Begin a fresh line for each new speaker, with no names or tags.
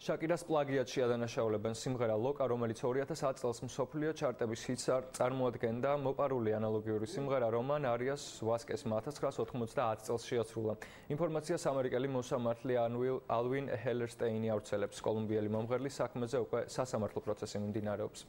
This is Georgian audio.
შაკირას პლაგიატში ადანაშაულებენ სიმღერა ლოკა, რომელიც 2010 წელს მსოფლიო ჩარტების ჰიტს წარმოადგენდა. მოპარული ანალოგიური სიმღერა რომან არიას ვასკესმა 1990 წელს შეასრულა. ინფორმაციას ამერიკელი მოსამართლე ანუილ ალვინ ჰელერსტეინი ავრცელებს. კოლუმბიელი მომღერლის საქმეზე უკვე სასამართლო პროცესი მიმდინარეობს.